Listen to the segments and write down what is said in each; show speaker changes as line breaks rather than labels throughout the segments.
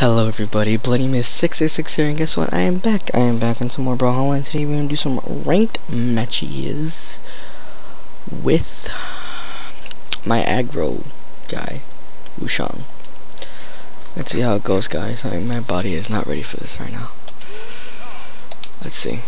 Hello everybody, BloodyMist 686 here, and guess what? I am back. I am back in some more Brawlhalla, and today we're gonna do some ranked matches with my aggro guy, Wu Shang. Let's see how it goes, guys. I mean, my body is not ready for this right now. Let's see.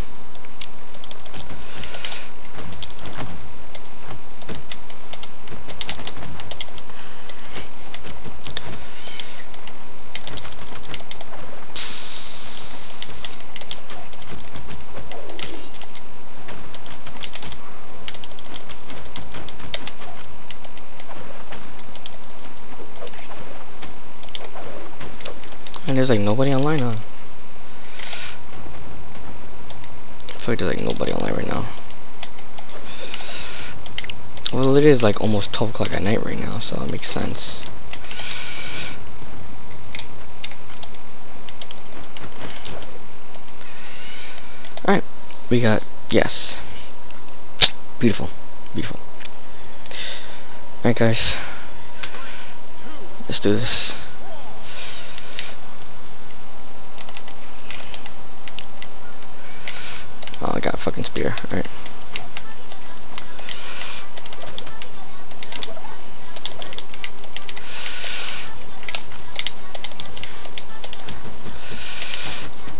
And there's like nobody online, huh? I feel like there's like nobody online right now. Well, it is like almost 12 o'clock at night right now, so it makes sense. Alright, we got, yes. Beautiful, beautiful. Alright guys, let's do this. Oh, I got a fucking spear. Alright.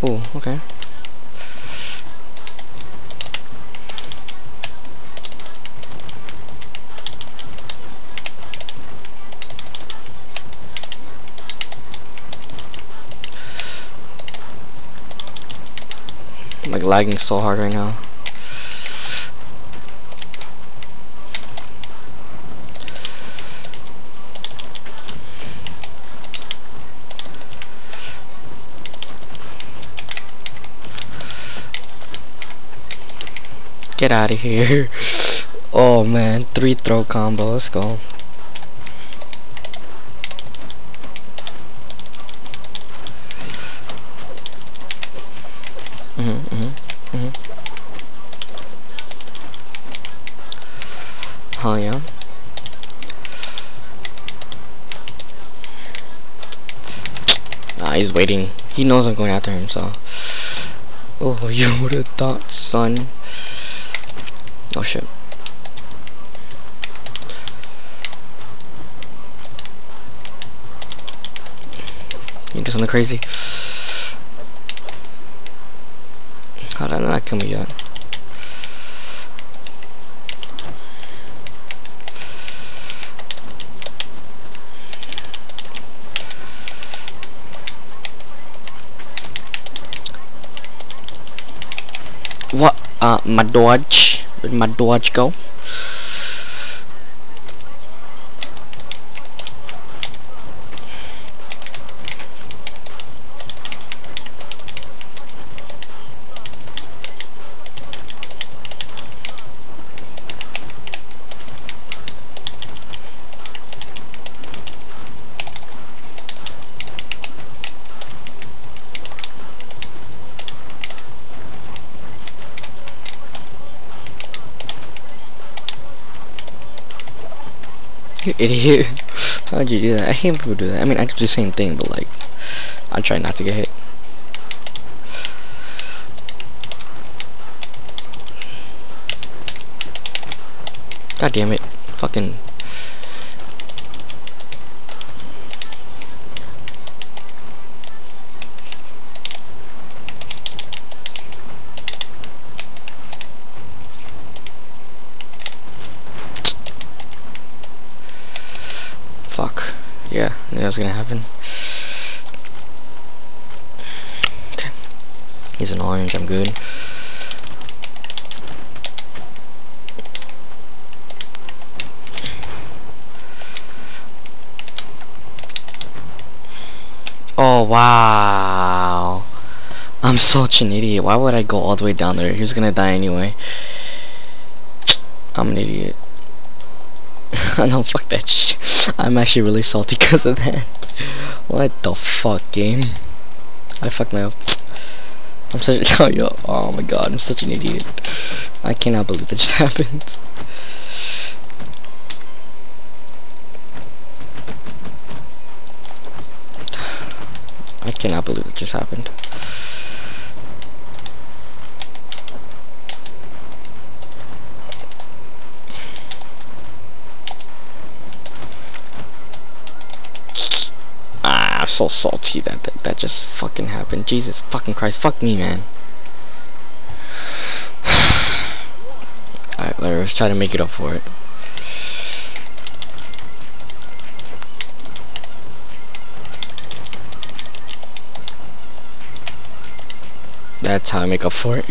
Oh, okay. Lagging so hard right now. Get out of here. Oh man, three throw combo, let's go. Waiting. He knows I'm going after him, so. Oh, you would have thought, son. Oh shit. You do something crazy. How did I not kill me yet? What? Uh, my dodge. Where'd my dodge go? idiot. How'd you do that? I hate people do that. I mean, I do the same thing, but like, I try not to get hit. God damn it. Fucking. Fuck. Yeah, I knew that was gonna happen. Okay. He's an orange, I'm good. Oh, wow. I'm such an idiot. Why would I go all the way down there? He was gonna die anyway. I'm an idiot. no, fuck that shit. I'm actually really salty because of that. What the fuck, game? I fucked my up. I'm such a yo, oh my god, I'm such an idiot. I cannot believe that just happened. I cannot believe it just happened. Ah, I'm so salty that, that that just fucking happened. Jesus fucking Christ. Fuck me, man. Alright, let's try to make it up for it. That's how I make up for it.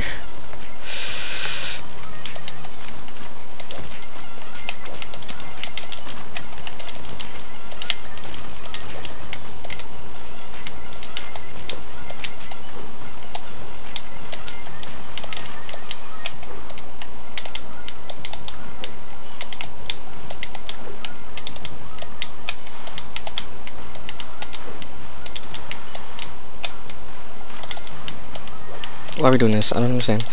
Why are we doing this? I don't understand.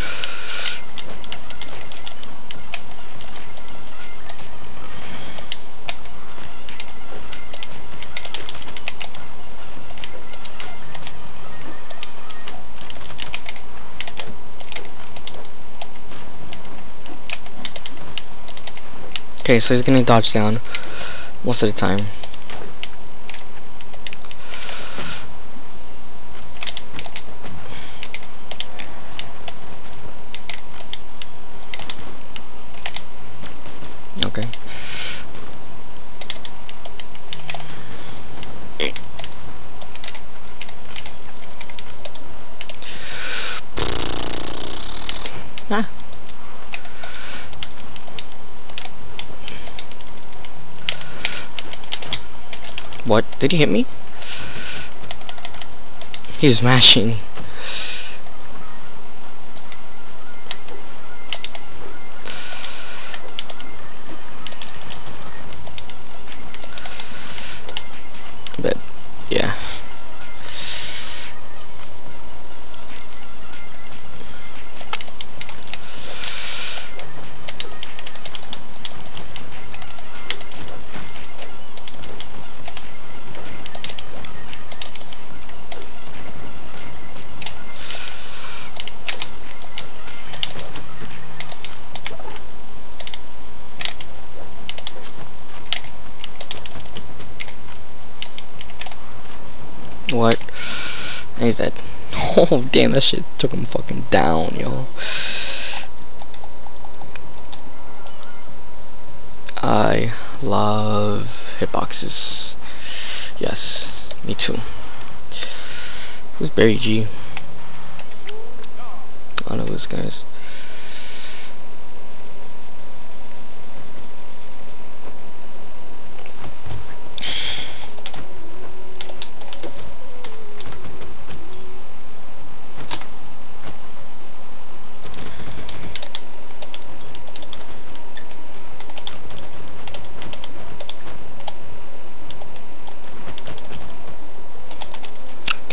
Okay, so he's gonna dodge down most of the time. Okay. Ah. What? Did he hit me? He's mashing. He's dead. Oh, damn, that shit took him fucking down, yo. I love hitboxes. Yes, me too. Who's Barry G? I know those guys.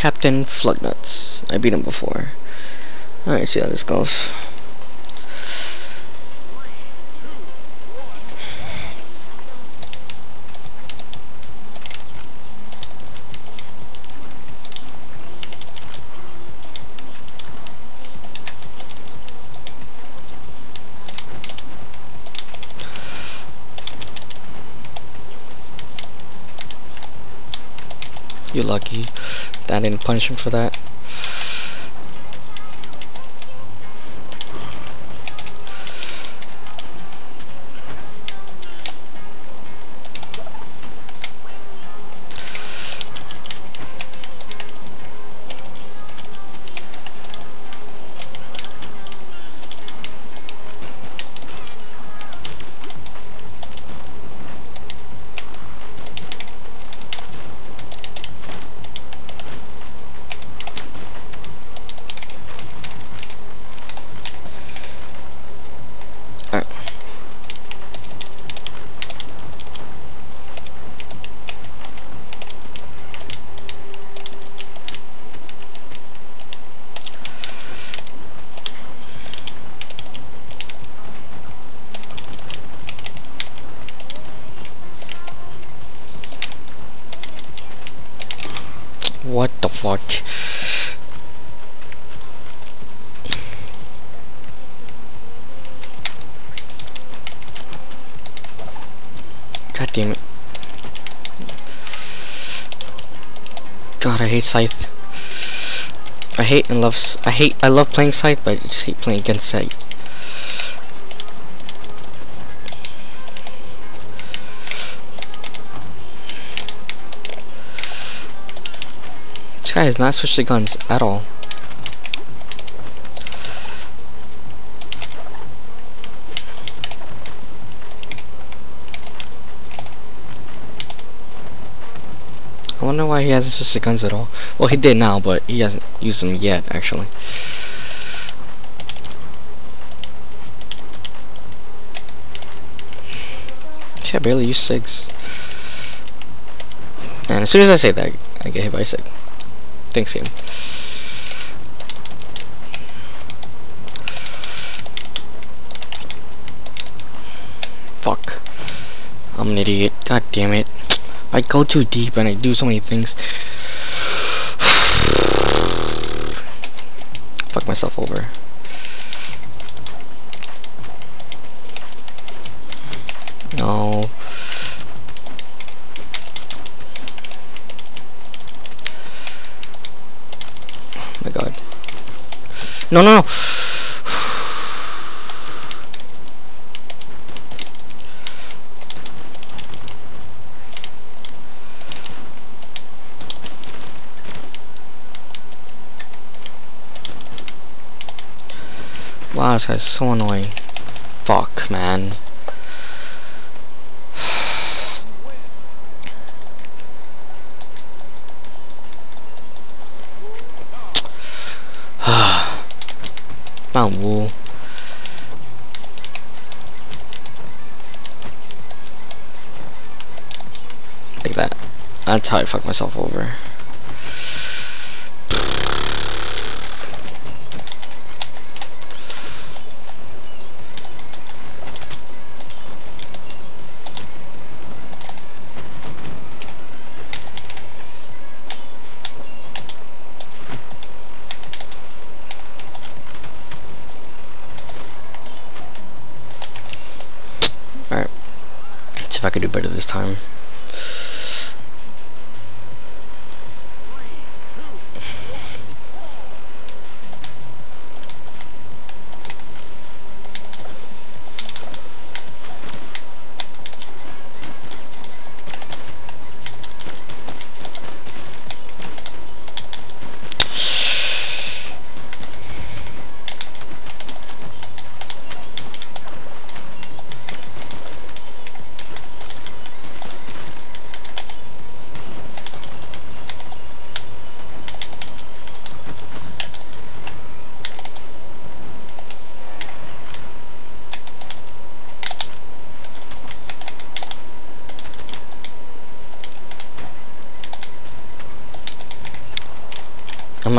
Captain Flugnuts. I beat him before. Alright, see how this goes. You're lucky that didn't punish him for that. Fuck? God damn it. God, I hate Scythe. I hate and love. I hate. I love playing Scythe, but I just hate playing against Scythe. Guy has not switched the guns at all. I wonder why he hasn't switched the guns at all. Well, he did now, but he hasn't used them yet, actually. I barely use SIGs. And as soon as I say that, I get hit by a SIG. Thanks, game. Fuck. I'm an idiot. God damn it. I go too deep and I do so many things. Fuck myself over. No, no, no. Wow, this guy's so annoying. Fuck, man. Mount Wu. Like that. That's how I fuck myself over. If I could do better this time.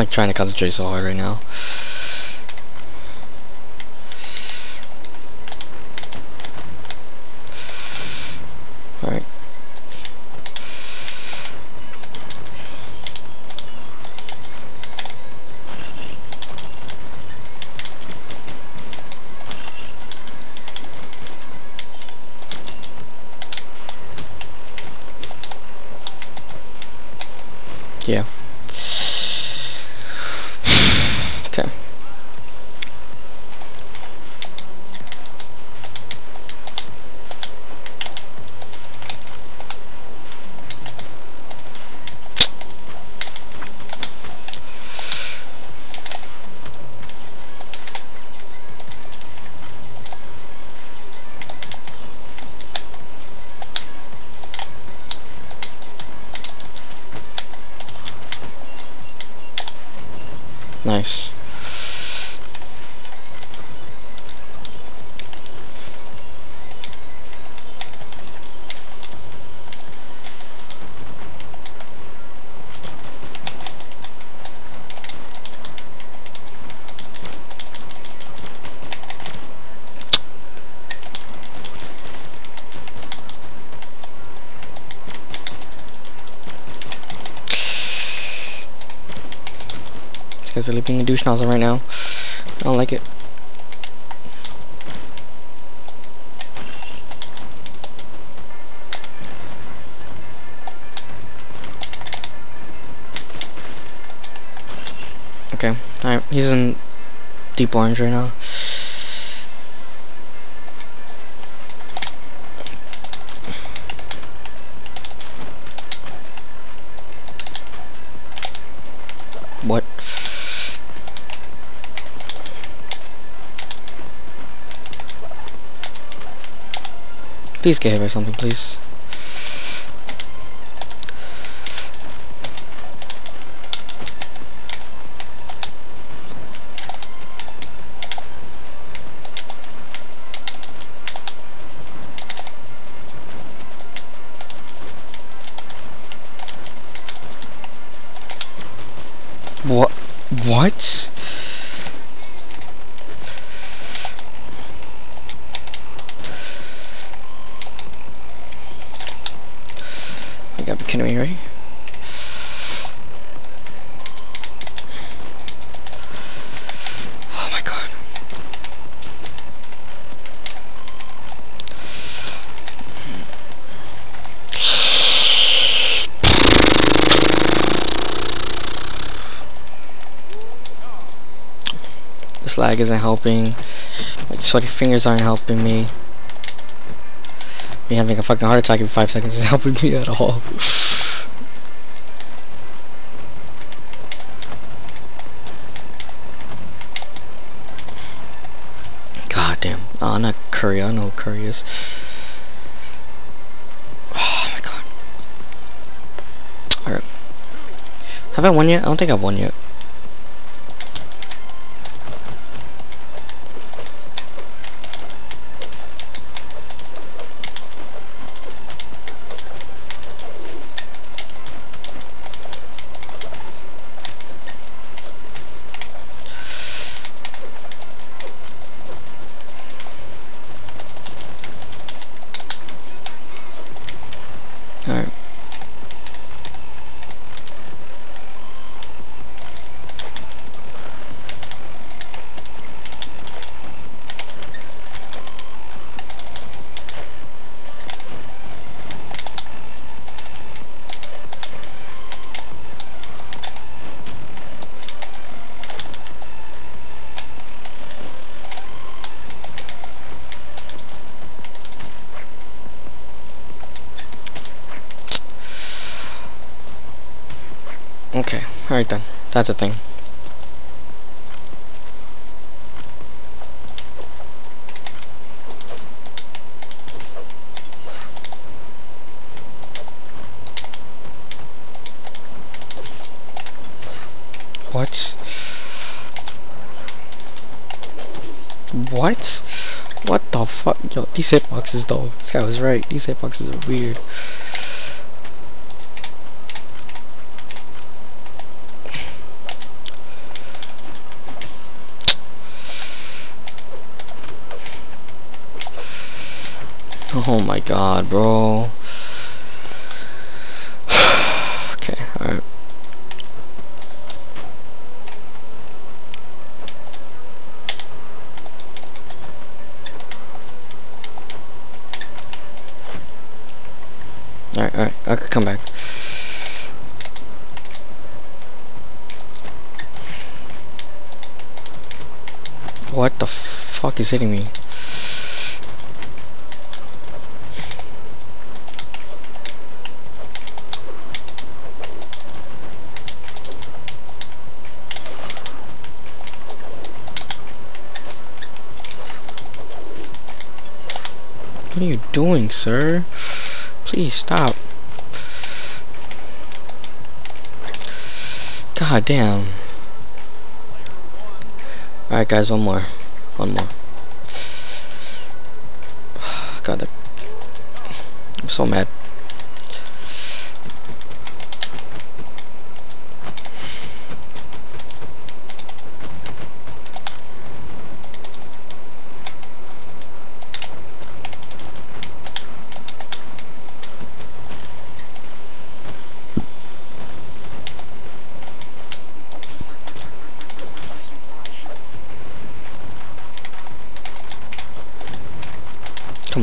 Like trying to concentrate so hard right now. Guy's really being a douche nozzle right now. I don't like it. Okay, alright, he's in deep orange right now. What? Please get hit or something, please. What? What? You gotta be kidding me, right? Oh my god. This lag isn't helping. My sweaty fingers aren't helping me. Me having a fucking heart attack in five seconds isn't helping me at all. God damn. Oh, not curry. I know curry is. Oh my god. Alright. Have I won yet? I don't think I've won yet. Alright. Okay, alright then. That's a thing. What? What? What the fuck? Yo, these hitboxes though. This guy was right. These hitboxes are weird. Oh my god, bro. okay, alright. Alright, alright, I could come back. What the fuck is hitting me? Doing, sir? Please stop. God damn. Alright guys, one more. One more. God, I'm so mad.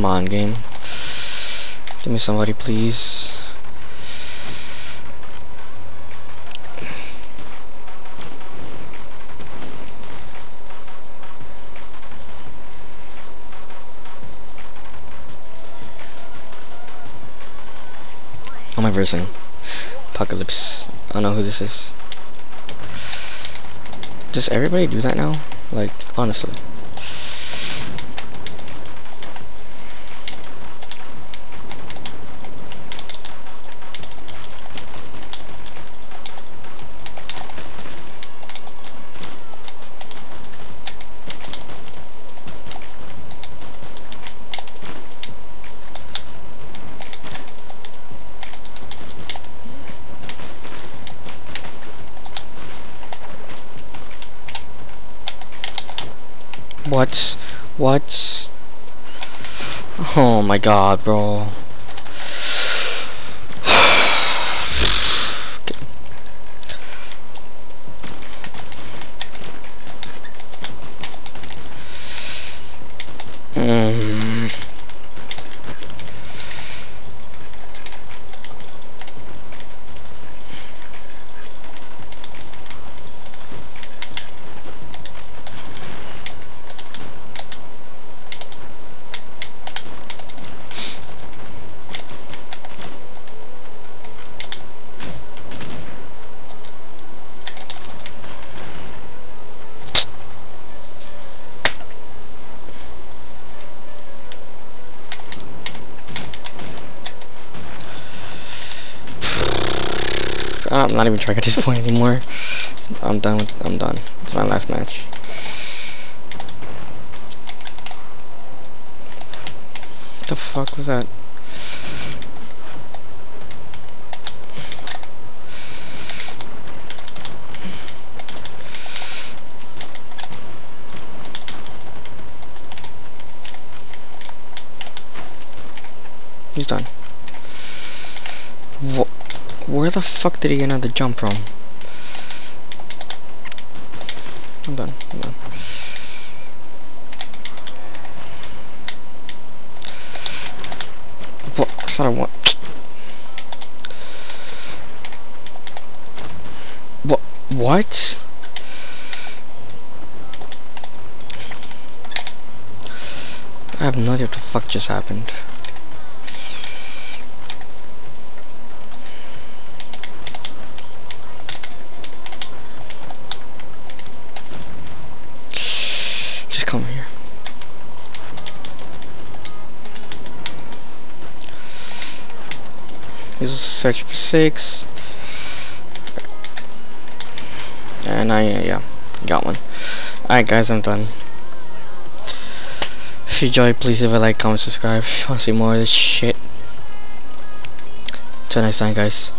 Come on, game. Give me somebody, please. Am I versing? Apocalypse. I don't know who this is. Does everybody do that now? Like, honestly. What? What? Oh my god, bro. I'm not even trying at this point anymore. I'm done. With, I'm done. It's my last match. What the fuck was that? He's done. What? Where the fuck did he get another jump from? I'm done. I'm done. Not a what? What? What? I have no idea what the fuck just happened. Six. And I, uh, yeah, got one. Alright guys, I'm done. If you enjoyed, please leave a like, comment, subscribe. If you want to see more of this shit. Till next time, guys.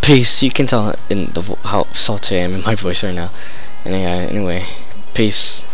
Peace. You can tell in the how salty I am in my voice right now. And yeah, anyway, peace.